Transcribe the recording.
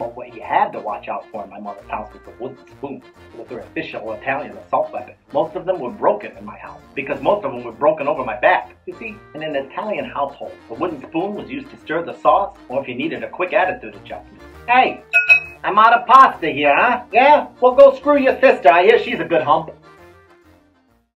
But what he had to watch out for in my mother's house was the wooden spoon with their official Italian assault weapon. Most of them were broken in my house because most of them were broken over my back. You see, in an Italian household, the wooden spoon was used to stir the sauce or if you needed a quick attitude adjustment. Hey, I'm out of pasta here, huh? Yeah? Well, go screw your sister. I hear she's a good hump.